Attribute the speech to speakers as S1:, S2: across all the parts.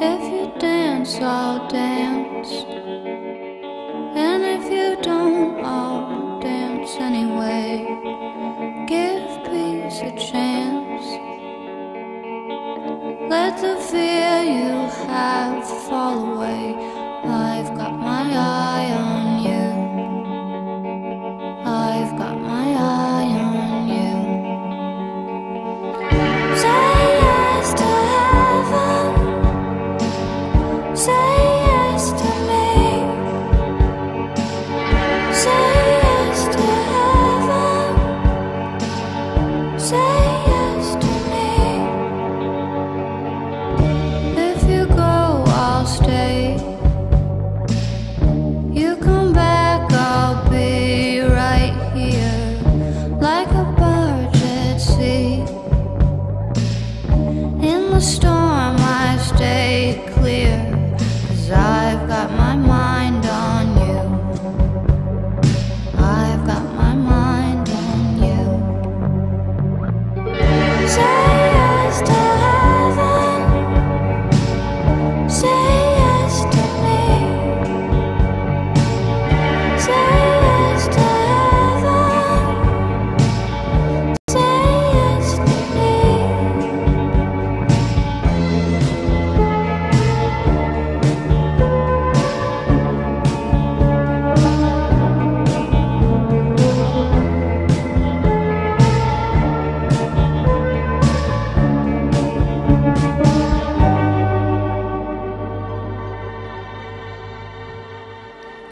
S1: If you dance, I'll dance. And if you don't, I'll dance anyway. Give peace a chance. Let the fear storm, I stay clear, cause I've got my mind on you. I've got my mind on you. Say yes to heaven. Say yes to me. Say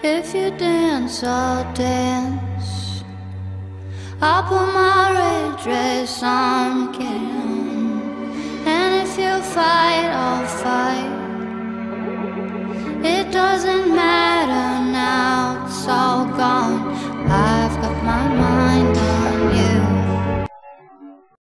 S1: If you dance, I'll dance. I'll put my red dress on again. And if you fight, I'll fight. It doesn't